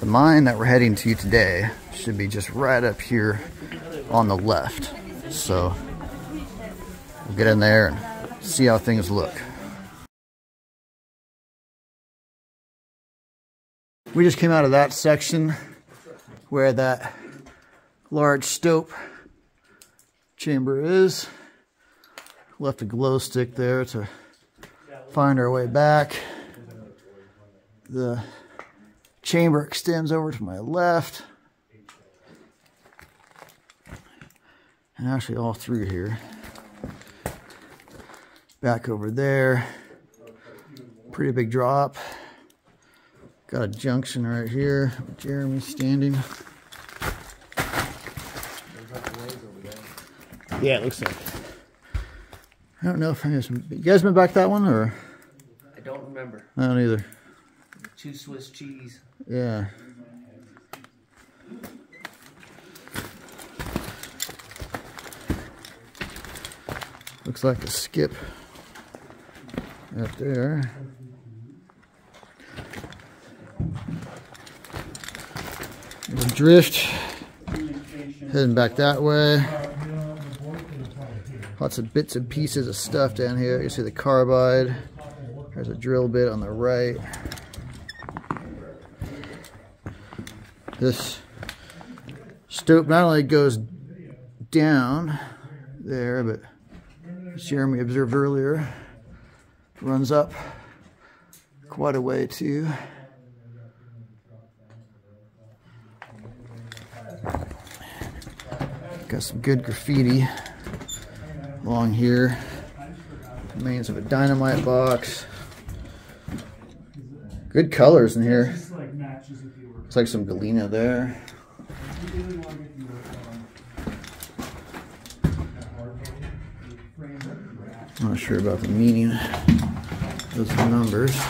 The mine that we're heading to today should be just right up here on the left. So we'll get in there and see how things look. We just came out of that section where that large stope chamber is. Left a glow stick there to find our way back. The chamber extends over to my left. And actually all through here. Back over there. Pretty big drop. Got a junction right here. Jeremy standing. Yeah, it looks like. I don't know if any of you guys been back that one or I don't remember. I don't either. Two Swiss cheese. Yeah. Looks like a skip up there. A drift heading back that way. Lots of bits and pieces of stuff down here. You see the carbide. There's a drill bit on the right. This stope not only goes down there, but as Jeremy observed earlier, runs up quite a way too. Got some good graffiti along here. Remains of a dynamite box. Good colors in here. Looks like some Galena there. Not sure about the meaning of those numbers.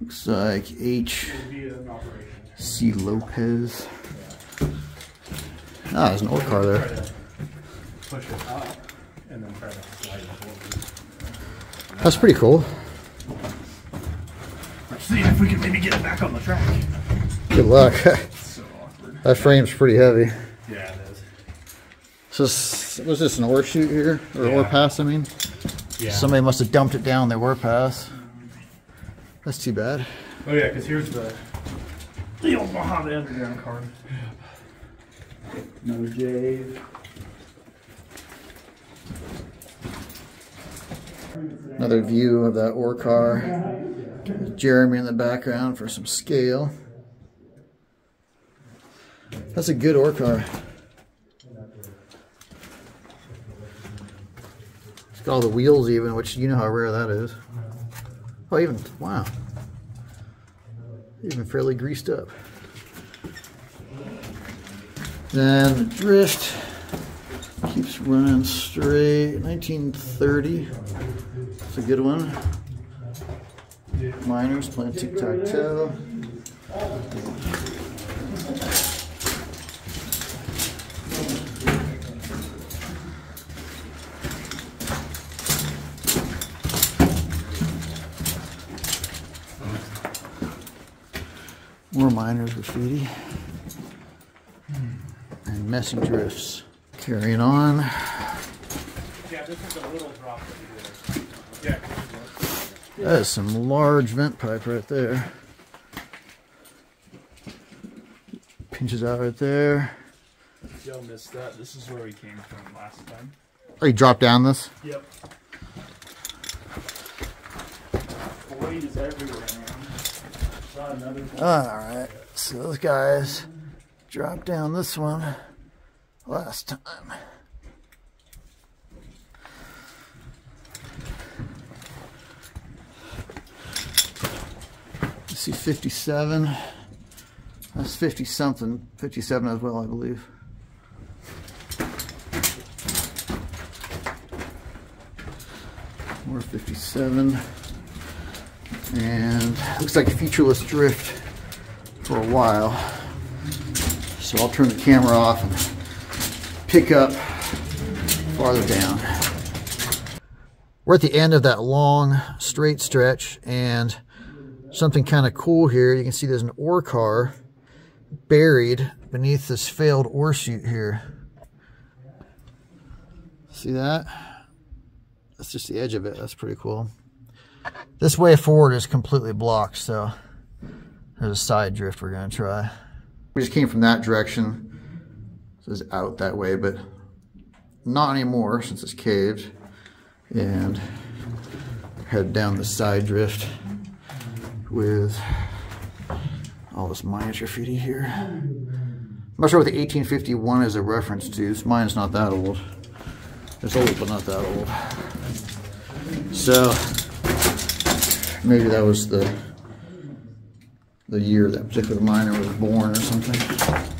Looks like H. C. Lopez. Ah, there's an old car there. push it up and then try to slide it forward. That's pretty cool. Let's see if we can maybe get it back on the track. Good luck. So that frame's pretty heavy. Yeah, it is. So this, was this an ore chute here? Or ore pass, I mean? Yeah. Somebody must have dumped it down their ore pass. That's too bad. oh yeah, because here's the the old Mojave Underground card. No J. Another view of that ore car. Jeremy in the background for some scale. That's a good ore car. It's got all the wheels even, which you know how rare that is. Oh, even, wow. Even fairly greased up. Then the drift keeps running straight. 1930. It's a good one. Miners playing tic-tac-toe. More miners graffiti. Hmm. And messy drifts. Carrying on. Yeah, this is a little drop that. Yeah. That is some large vent pipe right there. Pinches out right there. Joe missed that. This is where we came from last time. Oh, you dropped down this? Yep. Void is everywhere, man. Alright, so those guys dropped down this one last time. You see 57. That's 50 something. 57 as well, I believe. More 57. And looks like a featureless drift for a while. So I'll turn the camera off and pick up farther down. We're at the end of that long straight stretch and something kind of cool here. You can see there's an ore car buried beneath this failed ore chute here. See that? That's just the edge of it. That's pretty cool. This way forward is completely blocked, so there's a side drift we're to try. We just came from that direction. So it's out that way, but not anymore since it's caved. And head down the side drift with all this miniature graffiti here. I'm not sure what the 1851 is a reference to. This mine's not that old. It's old, but not that old. So, maybe that was the the year that particular miner was born or something.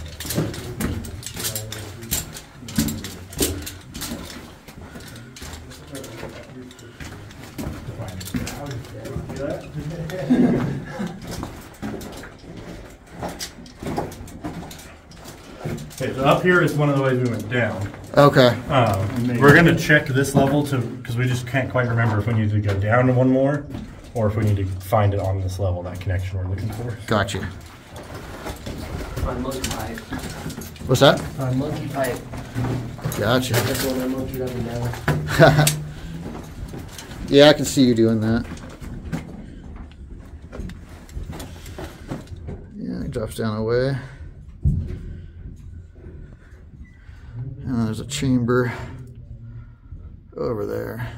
Okay, so up here is one of the ways we went down. Okay. Um, we're gonna check this level to, because we just can't quite remember if we need to go down one more, or if we need to find it on this level, that connection we're looking for. Gotcha. On monkey pipe. What's that? On monkey pipe. Gotcha. That's one I monkeyed up and down. yeah, I can see you doing that. Yeah, it drops down away. And there's a chamber over there.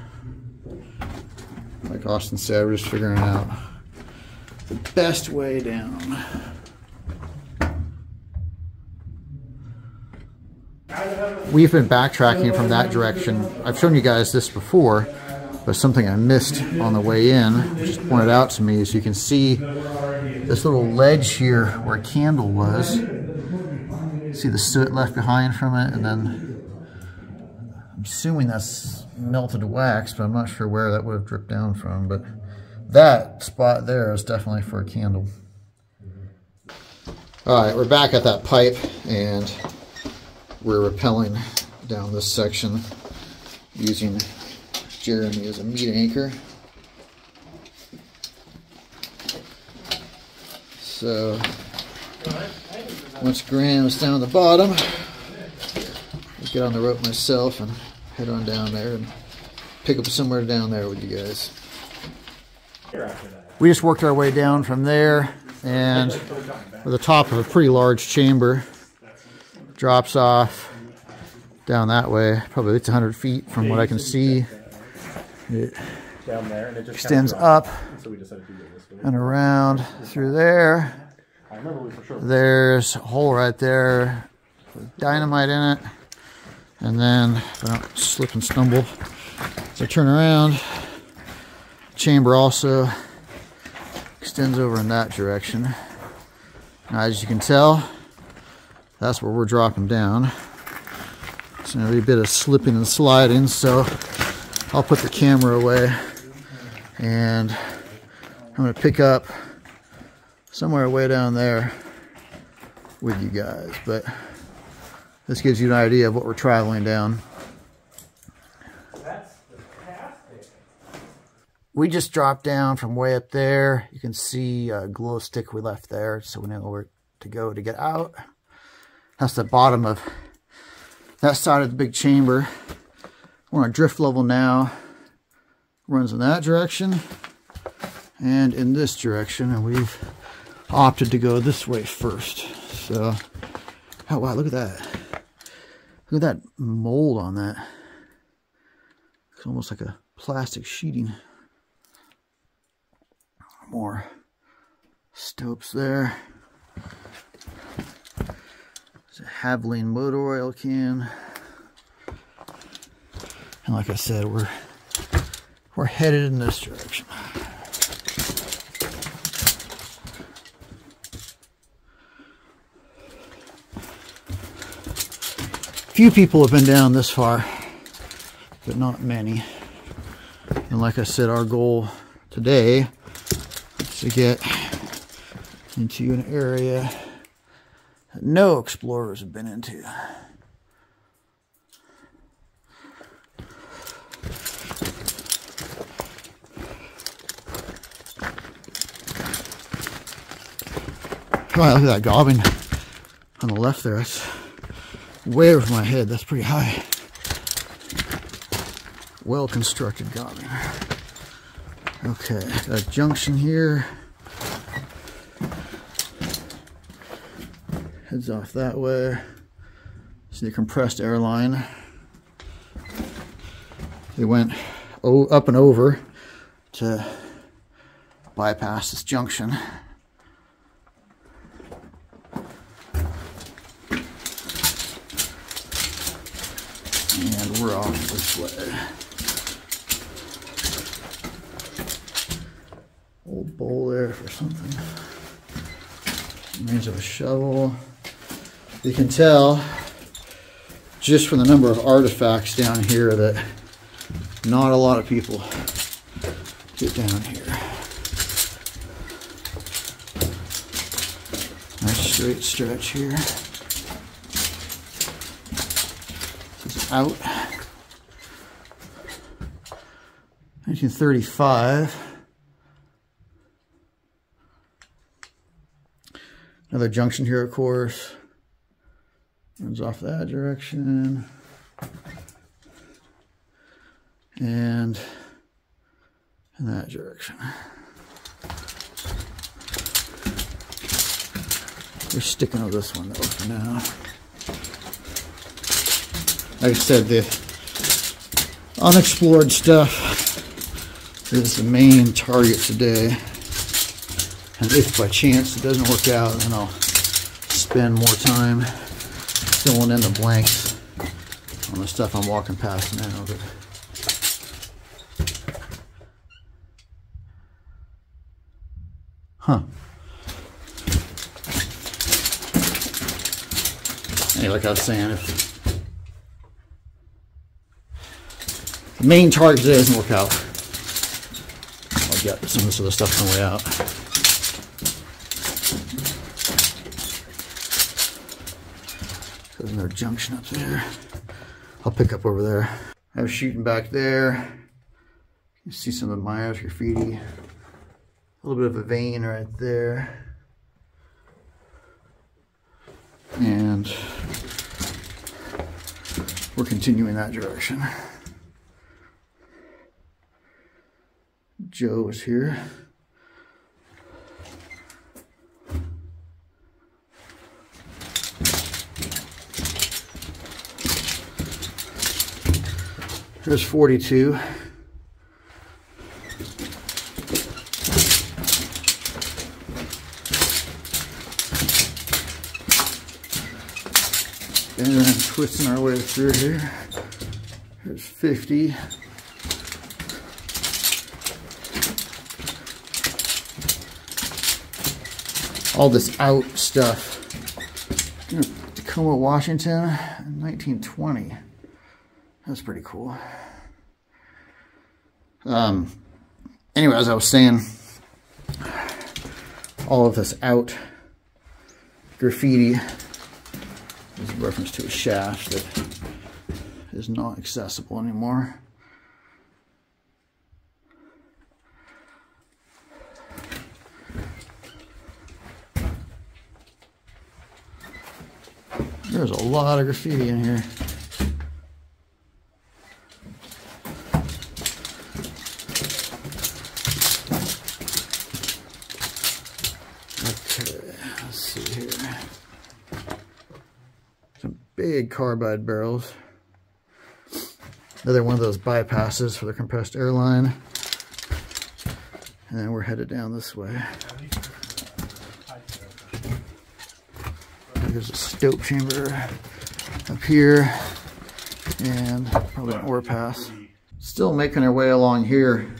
Like Austin said, we're just figuring out the best way down. We've been backtracking from that direction. I've shown you guys this before, but something I missed on the way in, is pointed out to me, is you can see this little ledge here where a candle was. See the soot left behind from it, and then I'm assuming that's melted wax, but I'm not sure where that would have dripped down from. But that spot there is definitely for a candle. All right, we're back at that pipe, and we're rappelling down this section using Jeremy as a meat anchor. So once Graham's down at the bottom, I'll get on the rope myself and head on down there and pick up somewhere down there with you guys. We just worked our way down from there and the top of a pretty large chamber. Drops off down that way, probably it's 100 feet from what I can see. It extends up and around through there. There's a hole right there with dynamite in it. And then, if I don't slip and stumble, as I turn around, chamber also extends over in that direction. Now, as you can tell, that's where we're dropping down. It's to be a bit of slipping and sliding, so I'll put the camera away and I'm going to pick up somewhere way down there with you guys. But this gives you an idea of what we're traveling down. We just dropped down from way up there. You can see a glow stick we left there, so we know where to go to get out. That's the bottom of that side of the big chamber. We're on drift level now. Runs in that direction and in this direction, and we've opted to go this way first. So, oh wow, look at that. Look at that mold on that. It's almost like a plastic sheeting. More stopes there. It's a Havoline motor oil can. And like I said, we're we're headed in this direction. Few people have been down this far, but not many. And like I said, our goal today is to get into an area that no explorers have been into. Wow, look at that gobbing on the left there. That's way over my head. That's pretty high. Well constructed gobbing. Okay, a junction here. Heads off that way. See the compressed air line. They went up and over to bypass this junction. And we're off this way. Old bowl there for something. Remains of a shovel. You can tell just from the number of artifacts down here that not a lot of people get down here. Nice straight stretch here. This is out. 1935. Another junction here, of course. Runs off that direction. And in that direction. We're sticking with this one though for now. Like I said, the unexplored stuff is the main target today. And if by chance it doesn't work out, then I'll spend more time filling in the blanks on the stuff I'm walking past now. But Huh. Hey, like I was saying, if the main target today doesn't work out, I'll get some of this other stuff on the way out. There's another junction up there. I'll pick up over there. I was shooting back there. You see some of Myers graffiti. A little bit of a vein right there. And we're continuing that direction. Joe is here. There's 42. And then twisting our way through here. There's 50. All this out stuff. Tacoma, Washington, 1920. That's pretty cool. Um, anyway, as I was saying, all of this out graffiti is a reference to a shaft that is not accessible anymore. There's a lot of graffiti in here. Okay, let's see here. Some big carbide barrels. Another one of those bypasses for the compressed air line. And then we're headed down this way. There's a stope chamber up here and probably an ore pass. Still making our way along here.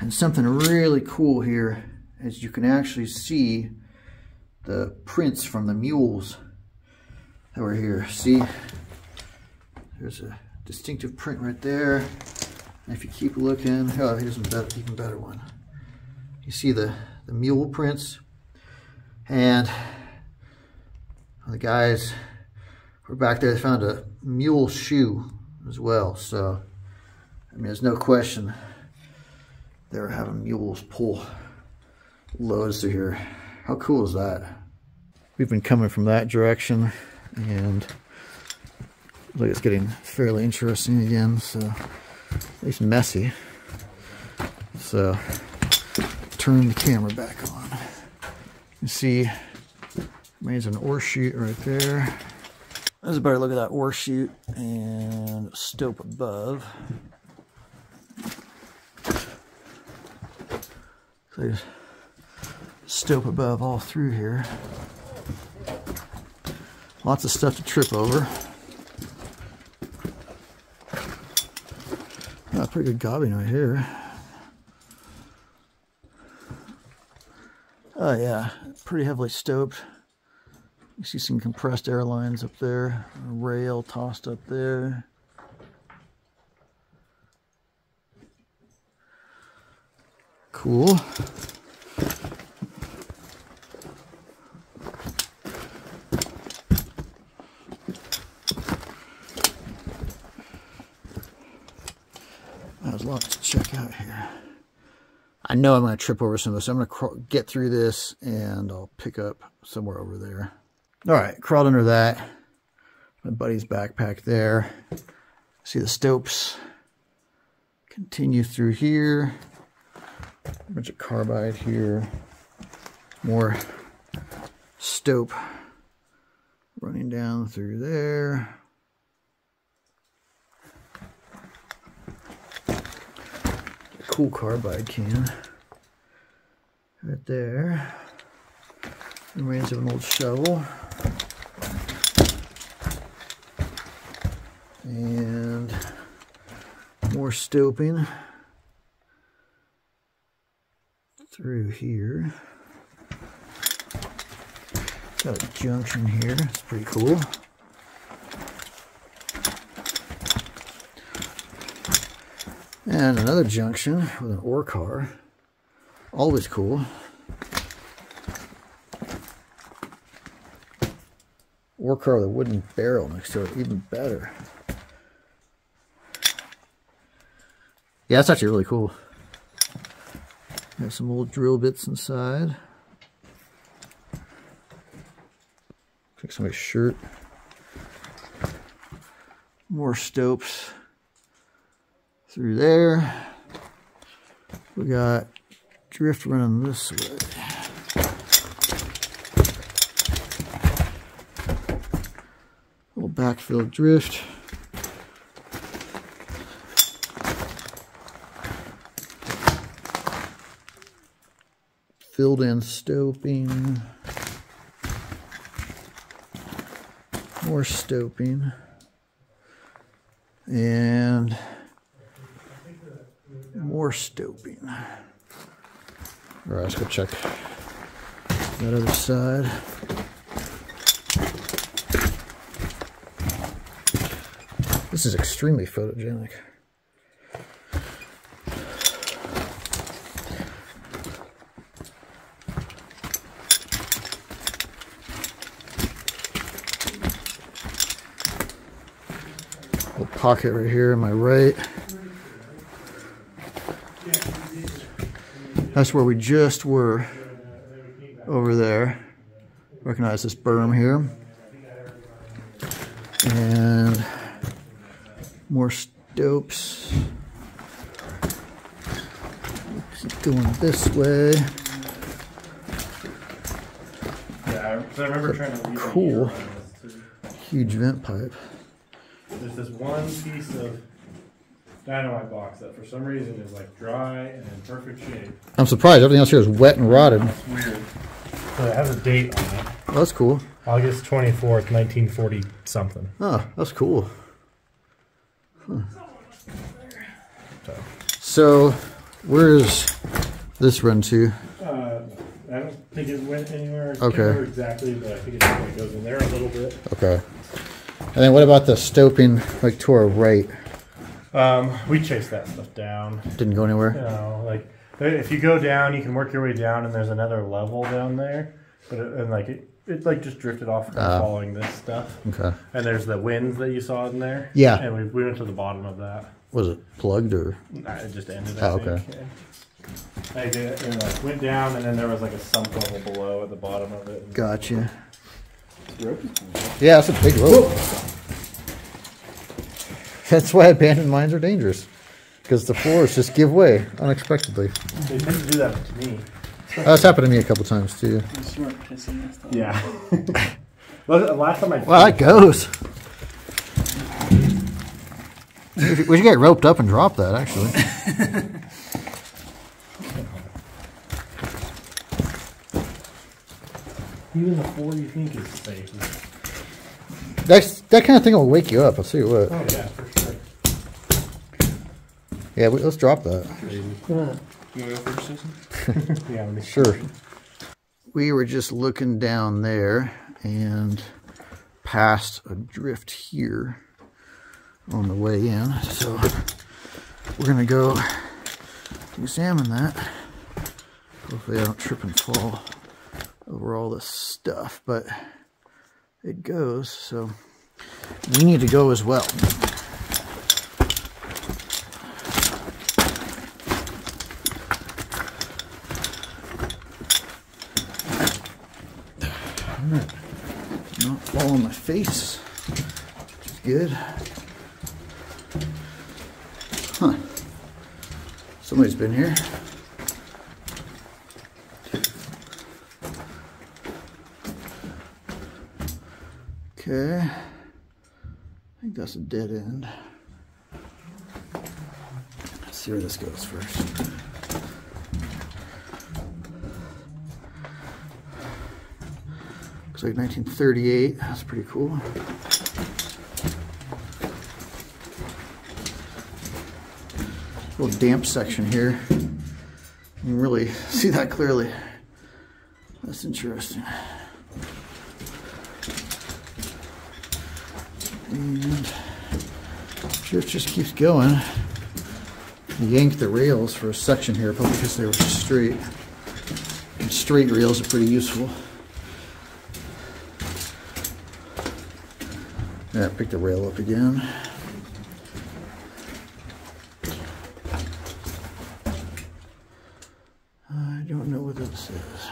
And something really cool here is you can actually see the prints from the mules that were here. See, there's a distinctive print right there. And if you keep looking, oh, here's a better, even better one. You see the, the mule prints and The guys were back there. They found a mule shoe as well. So, I mean, there's no question they were having mules pull loads through here. How cool is that? We've been coming from that direction and like it's getting fairly interesting again. So, at least messy. So, turn the camera back on. You see, remains an ore chute right there. There's a better look at that ore chute and stope above. So there's stope above all through here. Lots of stuff to trip over. Got pretty good gobbing right here. Oh yeah, pretty heavily stoped. See some compressed air lines up there, a rail tossed up there. Cool. There's lots to check out here. I know I'm going to trip over some of this. I'm going to get through this and I'll pick up somewhere over there. All right, crawled under that. My buddy's backpack there. See the stopes. Continue through here. A bunch of carbide here. More stope running down through there. cool carbide can right there. Remains of an old shovel. And more stoping through here. Got a junction here, it's pretty cool. And another junction with an ore car. Always cool. Ore car with a wooden barrel next to it, even better. Yeah, that's actually really cool. Got some old drill bits inside. Looks like somebody's shirt. More stopes through there. We got drift running this way. Backfill drift. Filled in stoping. More stoping. And more stoping. All right, let's go check that other side. This is extremely photogenic. Little pocket right here on my right. That's where we just were over there. Recognize this berm here. And more stopes. Keep going this way. Yeah, I remember trying to leave Cool. Huge vent pipe. There's this one piece of dynamite box that for some reason is like dry and in perfect shape. I'm surprised. Everything else here is wet and rotted. That's weird. So it has a date on it. That's cool. August 24th, 1940 something. Oh, ah, that's cool. So, where is this run to? Uh, I don't think it went anywhere. Okay. exactly, but I think it goes in there a little bit. Okay. And then what about the stoping, like to our right? Um, we chased that stuff down. Didn't go anywhere? You know, like if you go down, you can work your way down, and there's another level down there. But it, and like it, It like just drifted off from Ah. following this stuff. Okay. And there's the winze that you saw in there. Yeah. And we, we went to the bottom of that. Was it plugged or? Nah, it just ended. Oh, I okay. Yeah. I did, and like went down, and then there was like a sump level below at the bottom of it. Gotcha. Yeah, it's a big rope. That's why abandoned mines are dangerous. Because the floors just give way unexpectedly. They didn't do that to me. Uh, That's happened to me a couple times too. You weren't pissing this time. Yeah. Well, Last time I. Well, that goes. We should- get roped up and drop that, actually. Even the floor you think is safe. That's, that kind of thing will wake you up, I'll see you what. Oh yeah, for sure. Yeah, we, let's drop that. You wanna go first, Jason? Yeah. Sure. We were just looking down there and past a drift here on the way in. So we're going to go examine that. Hopefully I don't trip and fall over all this stuff, but it goes. So we need to go as well. Not fall on my face, which is good. Huh. Somebody's been here. Okay. I think that's a dead end. Let's see where this goes first. Like 1938. That's pretty cool. Little damp section here. You can really see that clearly. That's interesting. And drift just keeps going. Yank the rails for a section here, probably because they were straight. And straight rails are pretty useful. Yeah, pick the rail up again. I don't know what this is.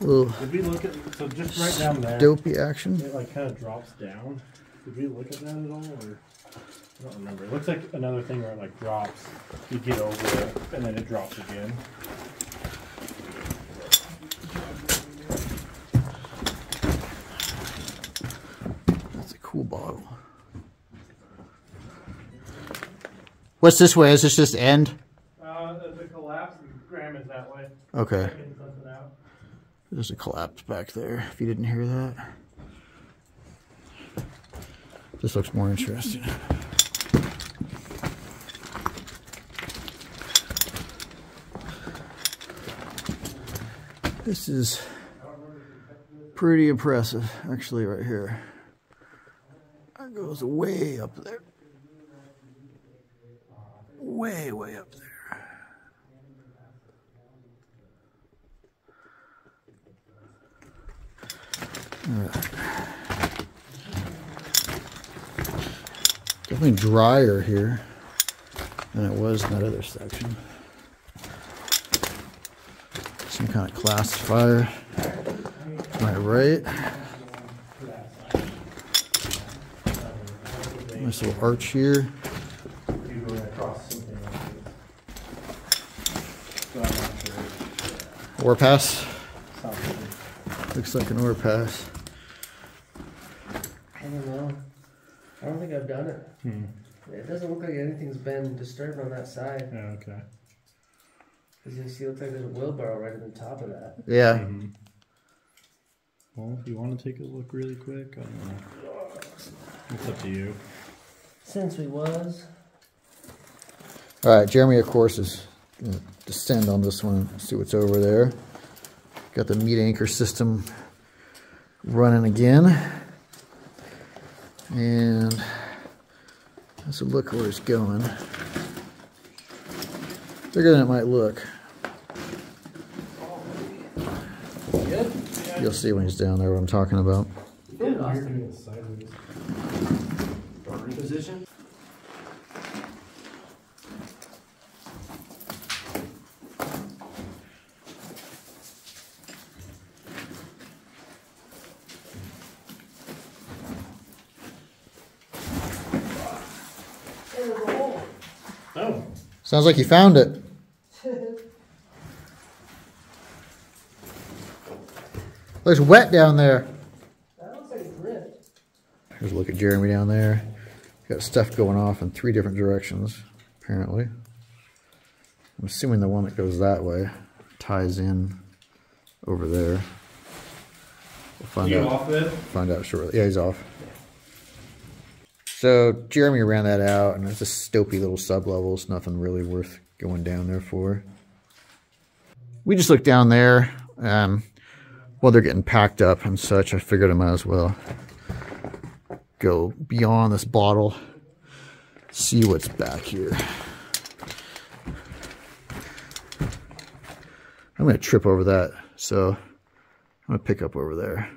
Did we look at so just right down there? dopey action. It like kind of drops down. Did we look at that at all, or I don't remember. It looks like another thing where it like drops. You get over it, and then it drops again. That's a cool bottle. What's this way? Is this just end? Uh, the collapse and Graham is that way. Okay. Checking something out. There's a collapse back there, if you didn't hear that. This looks more interesting. This is pretty impressive, actually, right here. That goes way up there. Way, way up there. Definitely drier here than it was in that other section. Some kind of classifier. To my right. Nice little arch here. You going across something. So I'm not sure. Ore pass. Looks like an ore pass. I don't know. I don't think I've done it. Hmm. It doesn't look like anything's been disturbed on that side. Yeah. Okay. Cause you see, it looks like there's a wheelbarrow right at the top of that. Yeah. Mm-hmm. Well, if you want to take a look really quick, I don't know. It's up to you. Since we was. All right, Jeremy, of course, is going to descend on this one, see what's over there. Got the meat anchor system running again. And let's look where it's going. Bigger than it might look. You'll see when he's down there what I'm talking about. Position. Sounds like you found it. Looks wet down there. That looks like it's ripped. Here's a look at Jeremy down there. Got stuff going off in three different directions, apparently. I'm assuming the one that goes that way ties in over there. We'll find You out. off it? Find out shortly. Yeah, he's off. So Jeremy ran that out, and it's a stopy little sub level. It's nothing really worth going down there for. We just looked down there. Um, while they're getting packed up and such, I figured I might as well go beyond this bottle, see what's back here. I'm going to trip over that, so I'm going to pick up over there.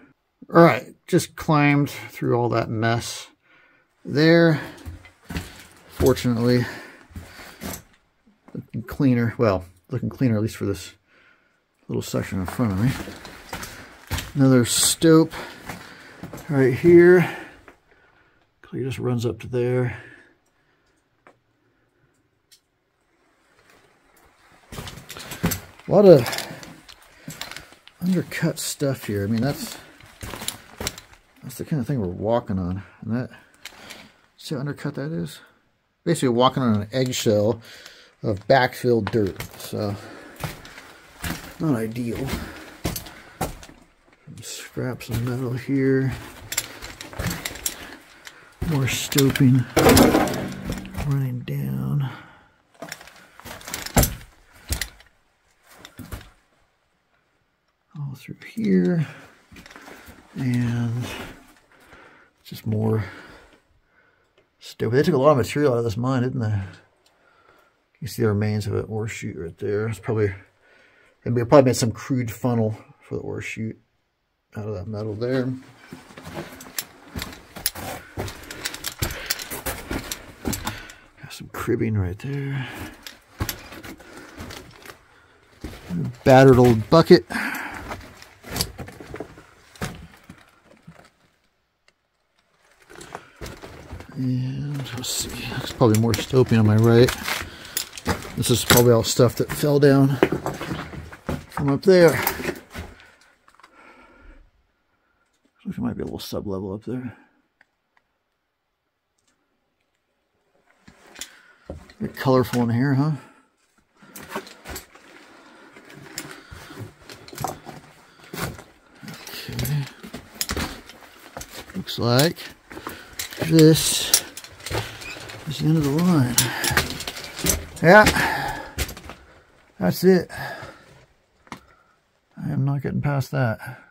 All right, just climbed through all that mess there. Fortunately, looking cleaner. Well, looking cleaner at least for this little section in front of me. Another stope right here. It just runs up to there. A lot of undercut stuff here. I mean, that's that's the kind of thing we're walking on. And that, see how undercut that is? Basically walking on an eggshell of backfilled dirt. So, not ideal. Some scraps of metal here. More stoping running down. All through here. And just more stupid. They took a lot of material out of this mine, didn't they? You see the remains of an ore chute right there. It's probably they probably made some crude funnel for the ore chute out of that metal there. Got some cribbing right there. Battered old bucket. And let's see, there's probably more stoping on my right. This is probably all stuff that fell down from up there. There might be a little sub level up there. Very colorful in here, huh? Okay. Looks like this is the end of the line. Yeah, that's it. I am not getting past that.